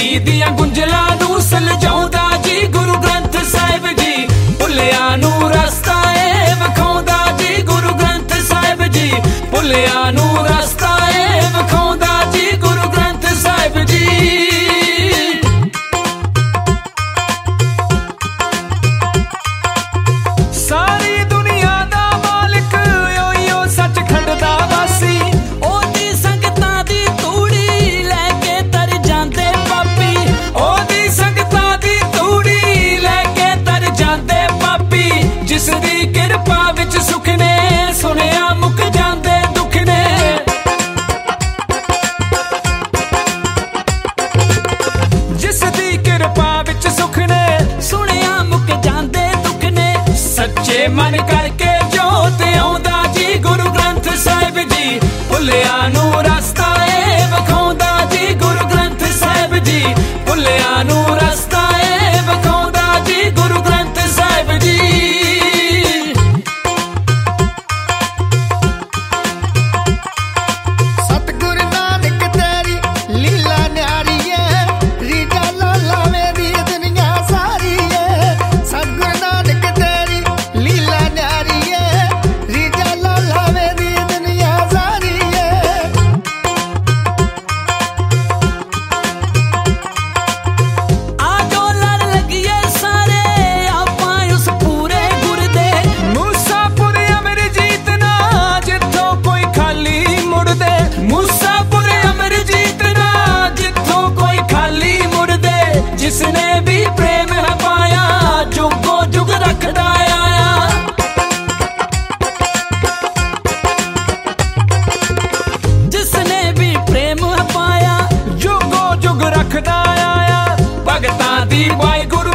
ਧਰਤੀ ਦੀਆਂ ਗੁੰਝਲਾਂ ਨੂੰ ਸਲਜਾਉਂਦਾ ਜੀ, ਗੁਰੂ ਗ੍ਰੰਥ ਸਾਹਿਬ ਜੀ। ਭੁੱਲਿਆਂ ਨੂੰ ਰਸਤਾ ਵਿਖਾਉਂਦਾ ਜੀ, ਗੁਰੂ ਗ੍ਰੰਥ ਸਾਹਿਬ ਜੀ। ਭੁੱਲਿਆਂ भगता दी वाहेगुरु।